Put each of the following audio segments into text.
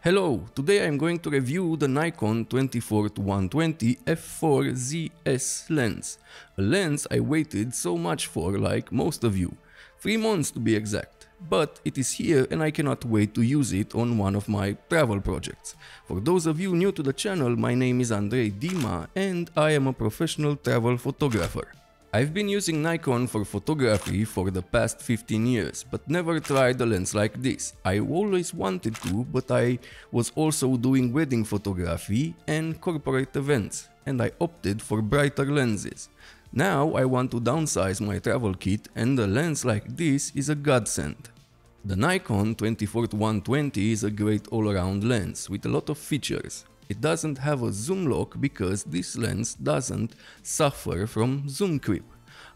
Hello, today I'm going to review the Nikon 24-120 f4ZS lens, a lens I waited so much for like most of you, 3 months to be exact, but it is here and I cannot wait to use it on one of my travel projects. For those of you new to the channel, my name is Andrei Dima and I am a professional travel photographer. I've been using Nikon for photography for the past 15 years, but never tried a lens like this. I always wanted to, but I was also doing wedding photography and corporate events, and I opted for brighter lenses. Now I want to downsize my travel kit and a lens like this is a godsend. The Nikon 24-120 is a great all-around lens with a lot of features. It doesn't have a zoom lock because this lens doesn't suffer from zoom creep.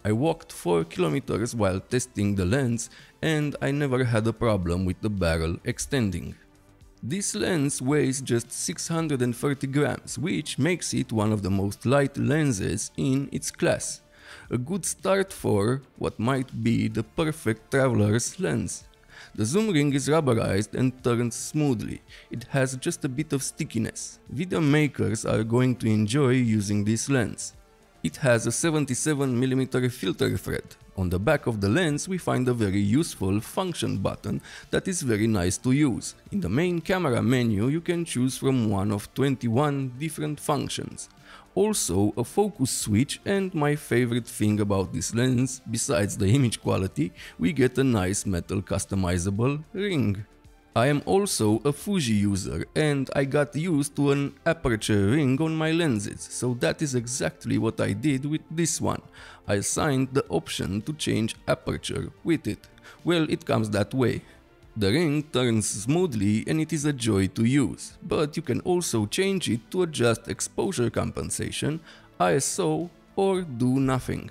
I walked 4 kilometers while testing the lens and I never had a problem with the barrel extending. This lens weighs just 630 grams, which makes it one of the most light lenses in its class. A good start for what might be the perfect traveler's lens. The zoom ring is rubberized and turns smoothly. It has just a bit of stickiness. Video makers are going to enjoy using this lens. It has a 77mm filter thread. On the back of the lens we find a very useful function button that is very nice to use. In the main camera menu you can choose from one of 21 different functions also a focus switch and my favorite thing about this lens, besides the image quality, we get a nice metal customizable ring. I am also a Fuji user and I got used to an aperture ring on my lenses, so that is exactly what I did with this one. I assigned the option to change aperture with it. Well, it comes that way. The ring turns smoothly and it is a joy to use, but you can also change it to adjust exposure compensation, ISO or do nothing.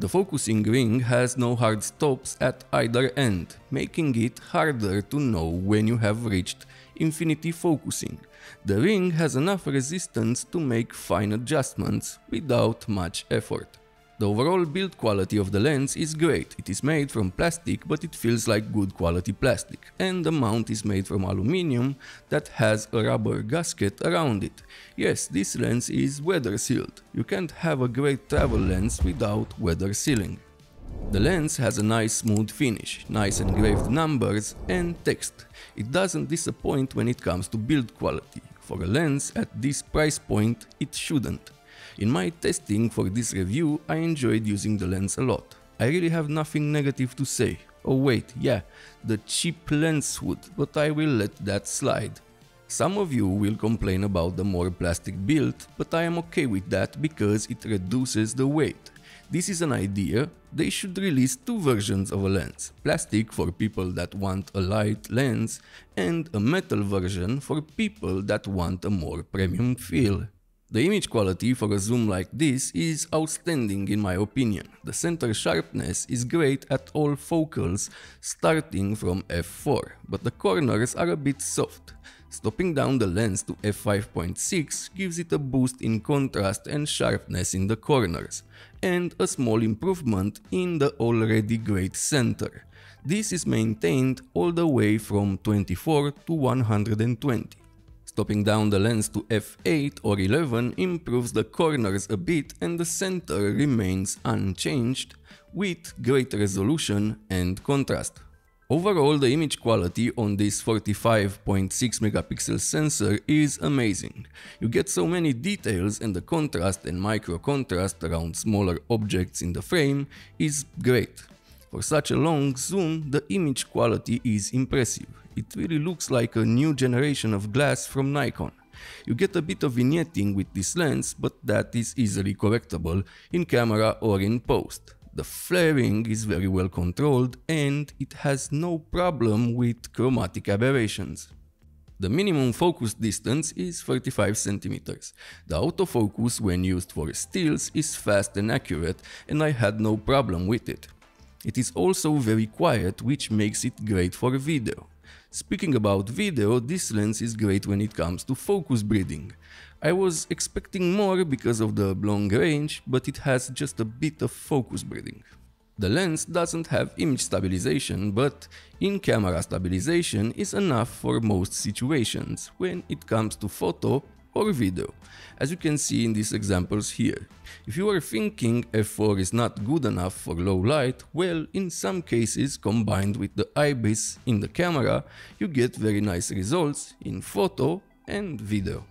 The focusing ring has no hard stops at either end, making it harder to know when you have reached infinity focusing. The ring has enough resistance to make fine adjustments without much effort. The overall build quality of the lens is great, it is made from plastic but it feels like good quality plastic and the mount is made from aluminium that has a rubber gasket around it. Yes, this lens is weather sealed, you can't have a great travel lens without weather sealing. The lens has a nice smooth finish, nice engraved numbers and text. It doesn't disappoint when it comes to build quality. For a lens at this price point, it shouldn't. In my testing for this review, I enjoyed using the lens a lot. I really have nothing negative to say. Oh wait, yeah, the cheap lens hood, but I will let that slide. Some of you will complain about the more plastic build, but I am okay with that because it reduces the weight. This is an idea, they should release two versions of a lens, plastic for people that want a light lens and a metal version for people that want a more premium feel. The image quality for a zoom like this is outstanding in my opinion. The center sharpness is great at all focals starting from f4, but the corners are a bit soft. Stopping down the lens to f5.6 gives it a boost in contrast and sharpness in the corners, and a small improvement in the already great center. This is maintained all the way from 24 to 120. Stopping down the lens to f8 or 11 improves the corners a bit and the center remains unchanged with great resolution and contrast. Overall, the image quality on this 45.6 megapixel sensor is amazing. You get so many details and the contrast and micro contrast around smaller objects in the frame is great. For such a long zoom, the image quality is impressive. It really looks like a new generation of glass from Nikon. You get a bit of vignetting with this lens, but that is easily correctable in camera or in post. The flaring is very well controlled and it has no problem with chromatic aberrations. The minimum focus distance is 35 cm. The autofocus when used for stills is fast and accurate and I had no problem with it. It is also very quiet, which makes it great for video. Speaking about video, this lens is great when it comes to focus breathing. I was expecting more because of the long range, but it has just a bit of focus breathing. The lens doesn't have image stabilization, but in-camera stabilization is enough for most situations when it comes to photo or video, as you can see in these examples here. If you are thinking f4 is not good enough for low light, well, in some cases combined with the IBIS in the camera, you get very nice results in photo and video.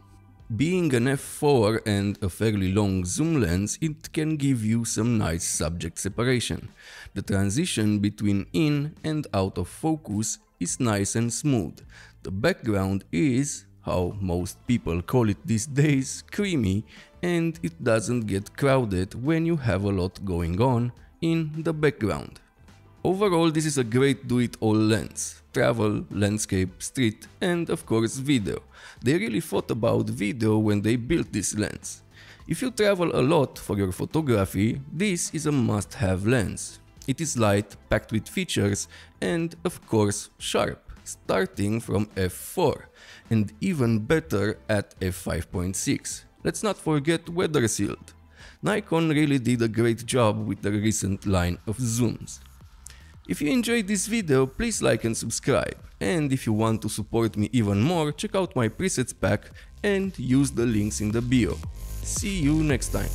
Being an f4 and a fairly long zoom lens, it can give you some nice subject separation. The transition between in and out of focus is nice and smooth. The background is, how most people call it these days, creamy and it doesn't get crowded when you have a lot going on in the background. Overall, this is a great do-it-all lens. Travel, landscape, street, and of course video. They really thought about video when they built this lens. If you travel a lot for your photography, this is a must-have lens. It is light, packed with features, and of course sharp, starting from f4, and even better at f5.6. Let's not forget weather sealed. Nikon really did a great job with the recent line of zooms. If you enjoyed this video, please like and subscribe. And if you want to support me even more, check out my presets pack and use the links in the bio. See you next time.